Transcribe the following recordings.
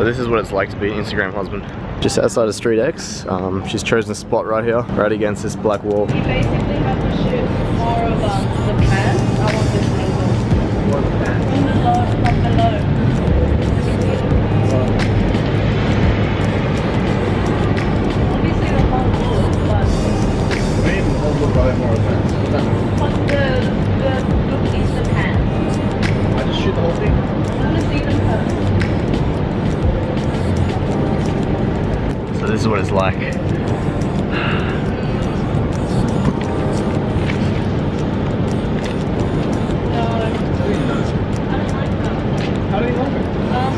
So this is what it's like to be an Instagram husband. Just outside of Street X, um, she's chosen a spot right here, right against this black wall. You basically have to shoot more of um, the pants. This is what it's like. No, I don't like that. How do you like it? Um,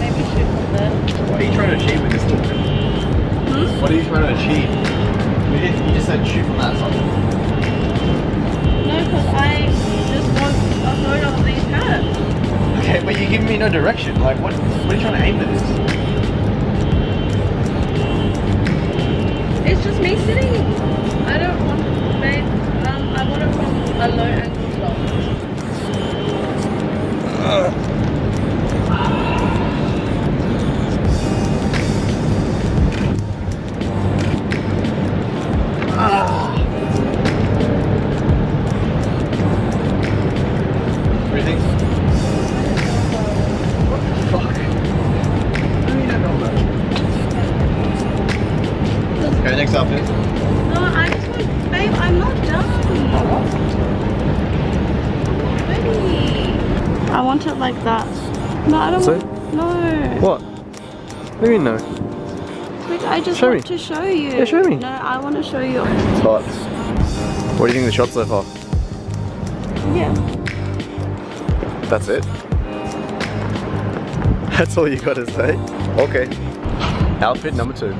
maybe shoot from there. What are you trying to achieve with this look? Hmm? What are you trying to achieve? You, did, you just said shoot from that side. No, because I just want a photo of these pants. Okay, but you're giving me no direction. Like, what, what are you trying to aim at this? Okay, next outfit. No, I just want, babe. I'm not done. Baby. I want it like that. No, I don't So? want. No. What? What do you mean no? Wait, I just Show want me. to show you. Yeah, show me. No, I want to show you. It's hot. What do you think of the shot so far? Yeah. That's it? That's all you gotta say? Okay. Outfit number two.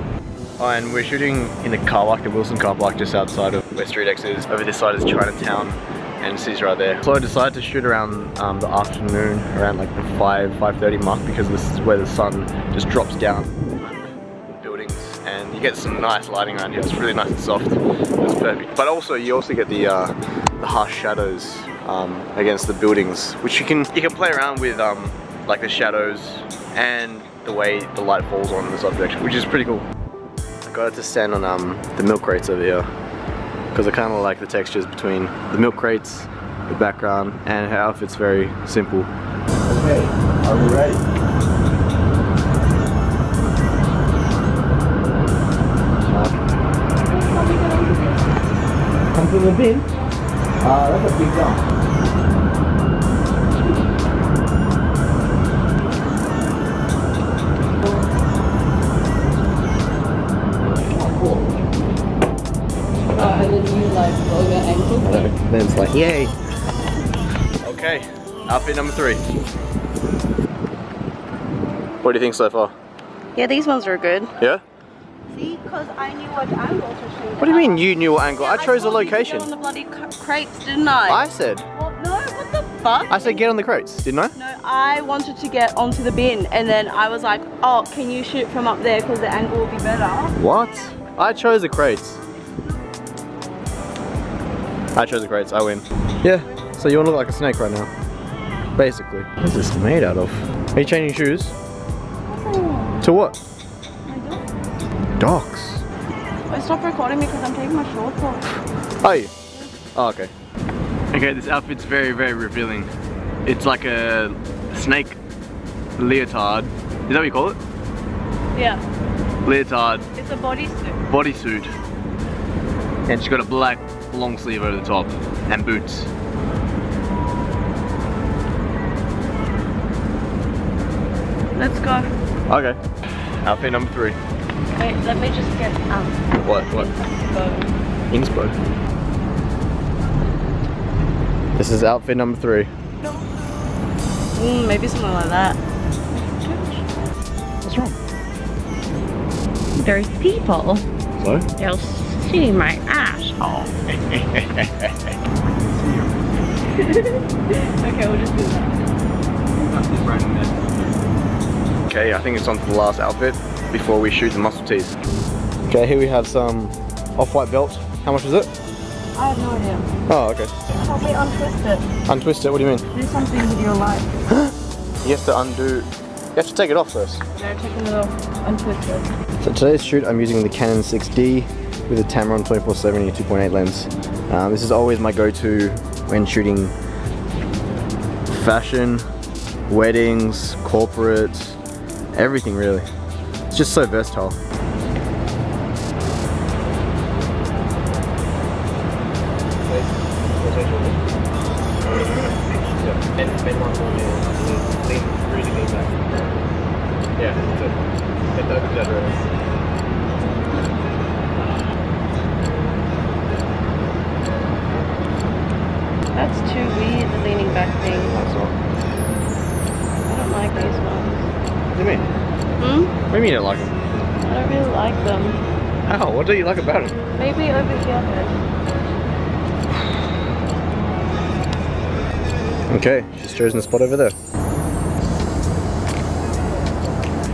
And we're shooting in the car park, the Wilson car park just outside of where Street X is. Over this side is Chinatown and city's right there. So I decided to shoot around um, the afternoon, around like the 5, 5.30 mark because this is where the sun just drops down the buildings and you get some nice lighting around here. It's really nice and soft. It's perfect. But also you also get the uh, the harsh shadows um, against the buildings, which you can you can play around with um, like the shadows and the way the light falls on the subject, which is pretty cool. Got it to stand on um, the milk crates over here because I kind of like the textures between the milk crates, the background, and her outfit's very simple. Okay, are we ready? Come to the bin. Uh, that's a big jump. Then it's like, yay! Okay, outfit number three. What do you think so far? Yeah, these ones are good. Yeah? See, because I knew what angle to shoot. What do you mean you knew what angle? Yeah, I chose the told you location. get on the bloody crates, didn't I? I said. Well, no, what the fuck? I said get on the crates, didn't I? No, I wanted to get onto the bin, and then I was like, "Oh, can you shoot from up there because the angle will be better?" What? I chose the crates. I chose the crates, I win. Yeah, so you wanna look like a snake right now. Basically. What is this made out of? Are you changing shoes? To what? Docs. Wait, stop recording me because I'm taking my shorts off. Are you? Oh, okay. Okay, this outfit's very, very revealing. It's like a snake leotard. Is that what you call it? Yeah, Leotard it's a bodysuit. bodysuit. And she's got a black long sleeve over the top and boots. Let's go. Okay. Outfit number three. Wait, let me just get um. What? What? Go. Inspo. This is outfit number three. Mm, maybe something like that. What's wrong? There's people. So? They'll see my asshole. Okay, we'll just do that. Okay, I think it's on to the last outfit before we shoot the muscle tees. Okay, here we have some off-white belt. How much is it? I have no idea. Oh, okay. Probably untwist it. Untwist it, what do you mean? Do something with your life. You have to undo. You have to take it off first. No, taking it off. Untwist it. So today's shoot, I'm using the Canon 6D with a Tamron 24-70 2.8 lens. Um, this is always my go-to when shooting fashion, weddings, corporate, everything really. It's just so versatile. Yeah, that's it. Get that exaggerated. That's too weird, the leaning back thing. That's all. I don't like these ones. What do you mean? Hmm? What do you mean you don't like them? I don't really like them. How? What do you like about it? Maybe over here then. Okay, she's chosen the spot over there.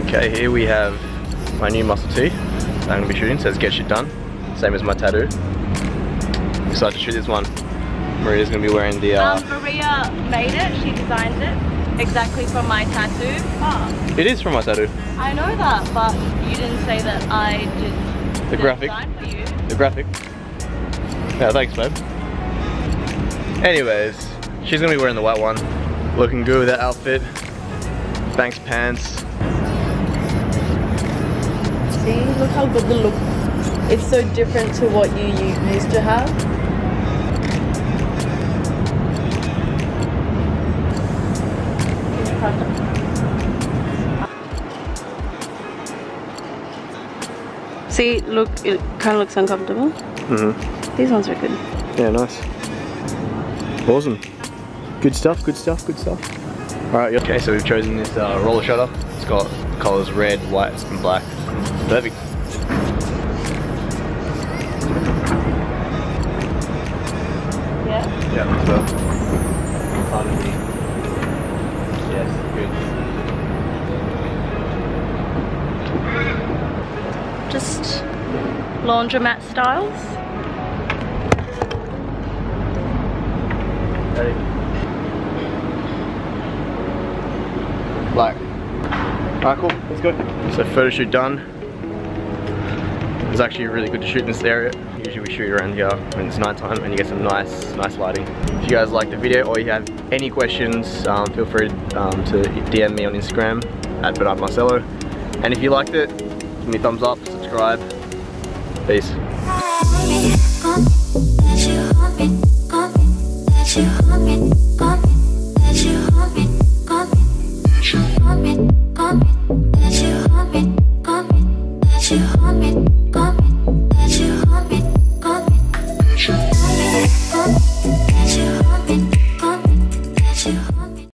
Okay, here we have my new muscle tee that I'm gonna be shooting. It says get shit done. Same as my tattoo. Excited to shoot this one. Maria's gonna be wearing the uh, Um, Maria made it. She designed it exactly from my tattoo. Ah, It is from my tattoo. I know that, but you didn't say that I did The graphic. for you. The graphic. Yeah, thanks, babe. Anyways, she's gonna be wearing the white one. Looking good with that outfit. Banks pants. See, look how good the look. It's so different to what you, you used to have. See, look, it kind of looks uncomfortable. Mm-hmm. These ones are good. Yeah, nice. Awesome. Good stuff, good stuff, good stuff. Alright, okay, so we've chosen this uh, roller shutter. It's got colours red, white, and black. Perfect. Yeah. Yeah, that's laundromat styles. good. Ready? Black. Alright, cool. Let's go. So photo shoot done. It's actually really good to shoot in this area. Usually we shoot around here when it's nighttime and you get some nice, nice lighting. If you guys like the video or you have any questions, um, feel free um, to DM me on Instagram at Bernard Marcelo. And if you liked it, give me a thumbs up, subscribe. Peace.